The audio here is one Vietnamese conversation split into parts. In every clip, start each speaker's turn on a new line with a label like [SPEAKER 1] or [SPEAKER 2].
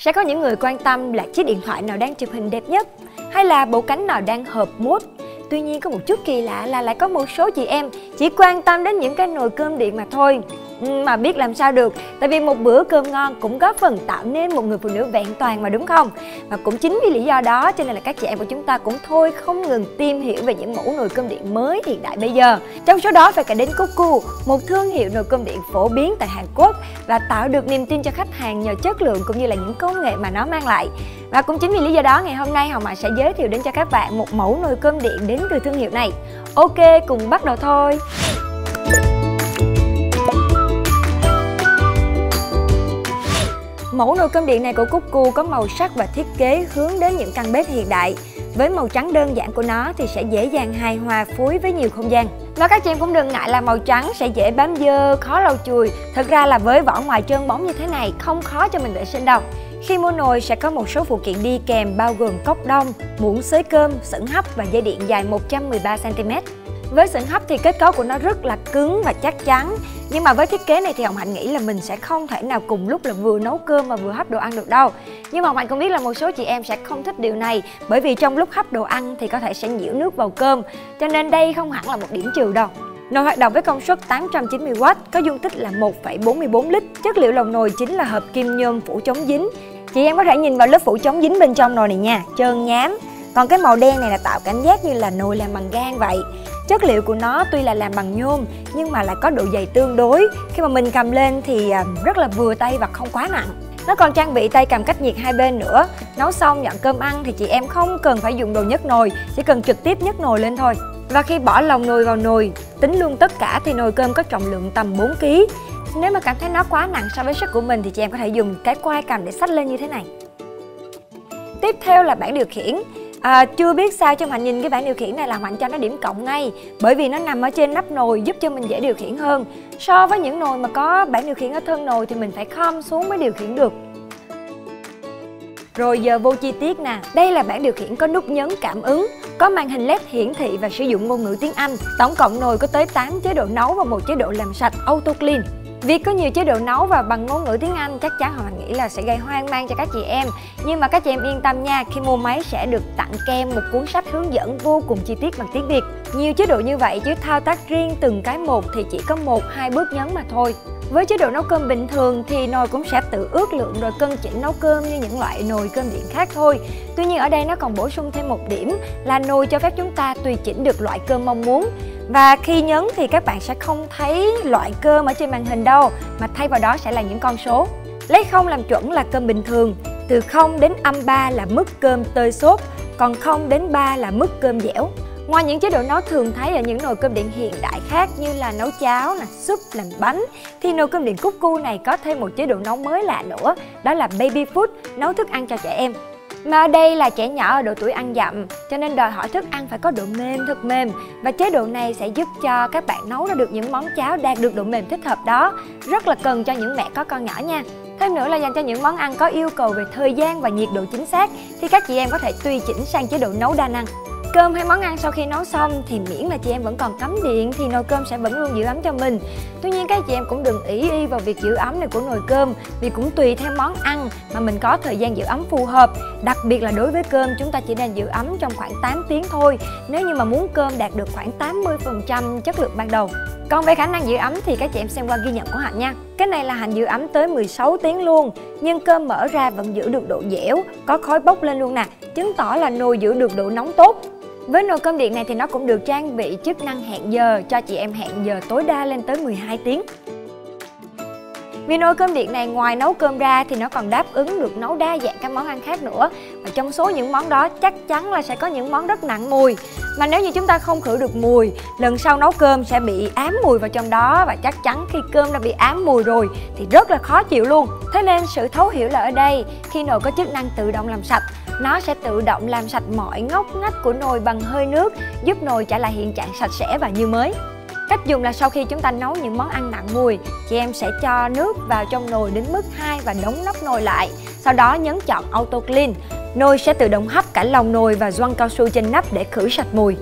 [SPEAKER 1] Sẽ có những người quan tâm là chiếc điện thoại nào đang chụp hình đẹp nhất, hay là bộ cánh nào đang hợp mốt. Tuy nhiên có một chút kỳ lạ là lại có một số chị em chỉ quan tâm đến những cái nồi cơm điện mà thôi Ừ, mà biết làm sao được. Tại vì một bữa cơm ngon cũng góp phần tạo nên một người phụ nữ vẹn toàn mà đúng không? Và cũng chính vì lý do đó cho nên là các chị em của chúng ta cũng thôi không ngừng tìm hiểu về những mẫu nồi cơm điện mới hiện đại bây giờ. Trong số đó phải kể đến Cuckoo, một thương hiệu nồi cơm điện phổ biến tại Hàn Quốc và tạo được niềm tin cho khách hàng nhờ chất lượng cũng như là những công nghệ mà nó mang lại. Và cũng chính vì lý do đó, ngày hôm nay Hồng Mại sẽ giới thiệu đến cho các bạn một mẫu nồi cơm điện đến từ thương hiệu này. Ok, cùng bắt đầu thôi. Mẫu nồi cơm điện này của Cuckoo có màu sắc và thiết kế hướng đến những căn bếp hiện đại. Với màu trắng đơn giản của nó thì sẽ dễ dàng hài hòa phối với nhiều không gian. Và các chị em cũng đừng ngại là màu trắng sẽ dễ bám dơ, khó lau chùi. Thực ra là với vỏ ngoài trơn bóng như thế này không khó cho mình vệ sinh đâu. Khi mua nồi sẽ có một số phụ kiện đi kèm bao gồm cốc đông, muỗng xới cơm, sửng hấp và dây điện dài 113cm. Với sửng hấp thì kết cấu của nó rất là cứng và chắc chắn Nhưng mà với thiết kế này thì Hồng Hạnh nghĩ là mình sẽ không thể nào cùng lúc là vừa nấu cơm mà vừa hấp đồ ăn được đâu Nhưng mà Hồng Hạnh cũng biết là một số chị em sẽ không thích điều này Bởi vì trong lúc hấp đồ ăn thì có thể sẽ nhiễu nước vào cơm Cho nên đây không hẳn là một điểm trừ đâu Nồi hoạt động với công suất 890W, có dung tích là 1,44 lít. Chất liệu lồng nồi chính là hợp kim nhôm phủ chống dính. Chị em có thể nhìn vào lớp phủ chống dính bên trong nồi này nha, trơn nhám. Còn cái màu đen này là tạo cảm giác như là nồi làm bằng gan vậy. Chất liệu của nó tuy là làm bằng nhôm, nhưng mà lại có độ dày tương đối. Khi mà mình cầm lên thì à, rất là vừa tay và không quá nặng. Nó còn trang bị tay cầm cách nhiệt hai bên nữa. Nấu xong, dọn cơm ăn thì chị em không cần phải dùng đồ nhấc nồi, Chỉ cần trực tiếp nhấc nồi lên thôi. Và khi bỏ lòng nồi vào nồi, Tính luôn tất cả thì nồi cơm có trọng lượng tầm 4kg Nếu mà cảm thấy nó quá nặng so với sức của mình Thì chị em có thể dùng cái quai cầm để xách lên như thế này. Tiếp theo là bảng điều khiển à, chưa biết sao cho mạnh nhìn cái bảng điều khiển này là mạnh cho nó điểm cộng ngay bởi vì nó nằm ở trên nắp nồi giúp cho mình dễ điều khiển hơn. So với những nồi mà có bảng điều khiển ở thân nồi thì mình phải khom xuống mới điều khiển được. Rồi giờ vô chi tiết nè. Đây là bảng điều khiển có nút nhấn cảm ứng Có màn hình led hiển thị và sử dụng ngôn ngữ tiếng Anh. Tổng cộng nồi có tới 8 chế độ nấu và một chế độ làm sạch auto clean Việc có nhiều chế độ nấu và bằng ngôn ngữ tiếng Anh chắc chắn Hoàng nghĩ là sẽ gây hoang mang cho các chị em Nhưng mà các chị em yên tâm nha, khi mua máy sẽ được tặng kèm một cuốn sách hướng dẫn vô cùng chi tiết bằng tiếng Việt Nhiều chế độ như vậy chứ thao tác riêng từng cái một thì chỉ có một hai bước nhấn mà thôi với chế độ nấu cơm bình thường thì nồi cũng sẽ tự ước lượng rồi cân chỉnh nấu cơm như những loại nồi cơm điện khác thôi. Tuy nhiên ở đây nó còn bổ sung thêm một điểm là nồi cho phép chúng ta tùy chỉnh được loại cơm mong muốn. Và khi nhấn thì các bạn sẽ không thấy loại cơm ở trên màn hình đâu mà thay vào đó sẽ là những con số. Lấy không làm chuẩn là cơm bình thường, từ 0 đến âm 3 là mức cơm tơi xốp, còn 0 đến 3 là mức cơm dẻo. Ngoài những chế độ nấu thường thấy ở những nồi cơm điện hiện đại khác như là nấu cháo, là súp, làm bánh thì nồi cơm điện Cuckoo này có thêm một chế độ nấu mới lạ nữa đó là baby food, nấu thức ăn cho trẻ em. Mà ở đây là trẻ nhỏ ở độ tuổi ăn dặm, cho nên đòi hỏi thức ăn phải có độ mềm thật mềm. Và chế độ này sẽ giúp cho các bạn nấu ra được những món cháo đạt được độ mềm thích hợp đó. Rất là cần cho những mẹ có con nhỏ nha. Thêm nữa là dành cho những món ăn có yêu cầu về thời gian và nhiệt độ chính xác, thì các chị em có thể tùy chỉnh sang chế độ nấu đa năng. Cơm hay món ăn sau khi nấu xong thì miễn là chị em vẫn còn cắm điện thì nồi cơm sẽ vẫn luôn giữ ấm cho mình. Tuy nhiên các chị em cũng đừng ý y vào việc giữ ấm này của nồi cơm vì cũng tùy theo món ăn mà mình có thời gian giữ ấm phù hợp. Đặc biệt là đối với cơm, chúng ta chỉ nên giữ ấm trong khoảng 8 tiếng thôi nếu như mà muốn cơm đạt được khoảng 80% chất lượng ban đầu. Còn về khả năng giữ ấm thì các chị em xem qua ghi nhận của Hạnh nha Cái này là Hạnh giữ ấm tới 16 tiếng luôn, Nhưng cơm mở ra vẫn giữ được độ dẻo, Có khói bốc lên luôn nè Chứng tỏ là nồi giữ được độ nóng tốt với nồi cơm điện này thì nó cũng được trang bị chức năng hẹn giờ cho chị em hẹn giờ tối đa lên tới 12 tiếng. Vì nồi cơm điện này ngoài nấu cơm ra thì nó còn đáp ứng được nấu đa dạng các món ăn khác nữa. Và trong số những món đó chắc chắn là sẽ có những món rất nặng mùi. Mà nếu như chúng ta không khử được mùi, lần sau nấu cơm sẽ bị ám mùi vào trong đó. Và chắc chắn khi cơm đã bị ám mùi rồi thì rất là khó chịu luôn. Thế nên sự thấu hiểu là ở đây khi nồi có chức năng tự động làm sạch nó sẽ tự động làm sạch mọi ngóc ngách của nồi bằng hơi nước giúp nồi trở lại hiện trạng sạch sẽ và như mới Cách dùng là sau khi chúng ta nấu những món ăn nặng mùi, chị em sẽ cho nước vào trong nồi đến mức 2 và đóng nắp nồi lại. Sau đó nhấn chọn Auto Clean. Nồi sẽ tự động hấp cả lòng nồi và gioăng cao su trên nắp để khử sạch mùi.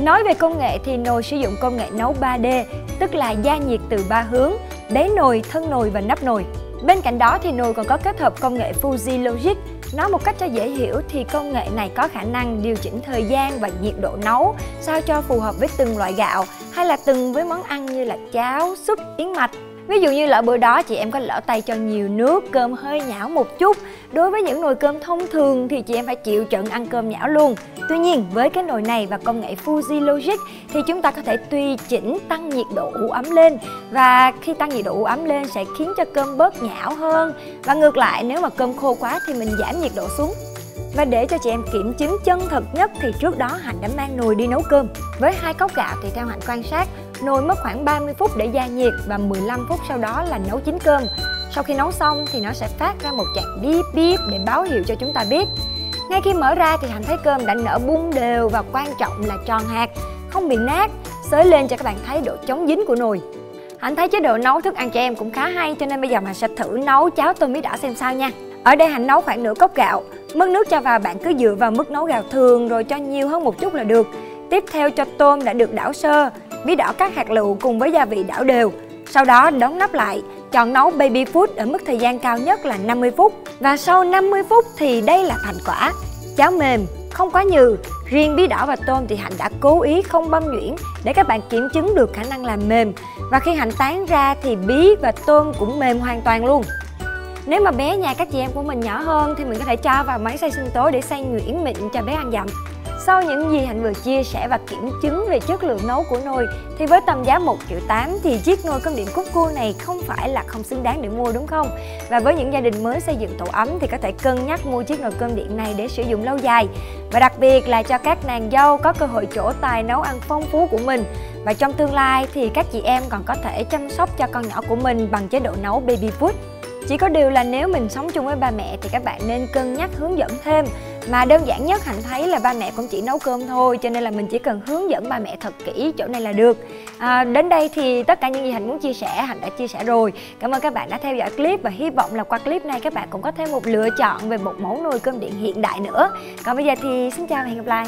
[SPEAKER 1] Nói về công nghệ thì nồi sử dụng công nghệ nấu 3D, tức là gia nhiệt từ ba hướng, đáy nồi, thân nồi và nắp nồi. Bên cạnh đó thì nồi còn có kết hợp công nghệ Fuji Logic. Nói một cách cho dễ hiểu thì công nghệ này có khả năng điều chỉnh thời gian và nhiệt độ nấu sao cho phù hợp với từng loại gạo hay là từng với món ăn như là cháo, súp, yến mạch. Ví dụ như lỡ bữa đó chị em có lỡ tay cho nhiều nước, cơm hơi nhão một chút. Đối với những nồi cơm thông thường thì chị em phải chịu trận ăn cơm nhão luôn. Tuy nhiên với cái nồi này và công nghệ Fuji Logic thì chúng ta có thể tùy chỉnh tăng nhiệt độ ủ ấm lên. Và khi tăng nhiệt độ ủ ấm lên sẽ khiến cho cơm bớt nhão hơn. Và ngược lại nếu mà cơm khô quá thì mình giảm nhiệt độ xuống. Và để cho chị em kiểm chứng chân thật nhất thì trước đó Hạnh đã mang nồi đi nấu cơm. Với hai cốc gạo thì theo Hạnh quan sát, nồi mất khoảng 30 phút để gia nhiệt và 15 phút sau đó là nấu chín cơm. Sau khi nấu xong thì nó sẽ phát ra một trạng bíp bíp để báo hiệu cho chúng ta biết. Ngay khi mở ra thì Hạnh thấy cơm đã nở bung đều và quan trọng là tròn hạt, không bị nát, xới lên cho các bạn thấy độ chống dính của nồi. Hạnh thấy chế độ nấu thức ăn cho em cũng khá hay cho nên bây giờ mình sẽ thử nấu cháo tôm bí đỏ xem sao nha. Ở đây Hạnh nấu khoảng nửa cốc gạo, Mức nước cho vào bạn cứ dựa vào mức nấu gạo thường rồi cho nhiều hơn một chút là được. Tiếp theo cho tôm đã được đảo sơ, bí đỏ các hạt lựu cùng với gia vị đảo đều. Sau đó đóng nắp lại, chọn nấu baby food ở mức thời gian cao nhất là 50 phút. Và sau 50 phút thì đây là thành quả. Cháo mềm, không quá nhừ. Riêng bí đỏ và tôm thì Hạnh đã cố ý không băm nhuyễn để các bạn kiểm chứng được khả năng làm mềm. Và khi Hạnh tán ra thì bí và tôm cũng mềm hoàn toàn luôn. Nếu mà bé nhà các chị em của mình nhỏ hơn thì mình có thể cho vào máy xay sinh tố để xay nhuyễn mịn cho bé ăn dặm. Sau những gì Hạnh vừa chia sẻ và kiểm chứng về chất lượng nấu của nồi, thì với tầm giá 1 triệu 8 thì chiếc nồi cơm điện cúc cua này không phải là không xứng đáng để mua, đúng không? Và với những gia đình mới xây dựng tổ ấm thì có thể cân nhắc mua chiếc nồi cơm điện này để sử dụng lâu dài. Và đặc biệt là cho các nàng dâu có cơ hội chỗ tài nấu ăn phong phú của mình. Và trong tương lai thì các chị em còn có thể chăm sóc cho con nhỏ của mình bằng chế độ nấu baby food. Chỉ có điều là nếu mình sống chung với ba mẹ thì các bạn nên cân nhắc hướng dẫn thêm mà đơn giản nhất Hạnh thấy là ba mẹ cũng chỉ nấu cơm thôi Cho nên là mình chỉ cần hướng dẫn ba mẹ thật kỹ chỗ này là được. À, Đến đây thì tất cả những gì Hạnh muốn chia sẻ Hạnh đã chia sẻ rồi. Cảm ơn các bạn đã theo dõi clip và hy vọng là qua clip này các bạn cũng có thêm một lựa chọn về một mẫu nồi cơm điện hiện đại nữa. Còn bây giờ thì xin chào và hẹn gặp lại.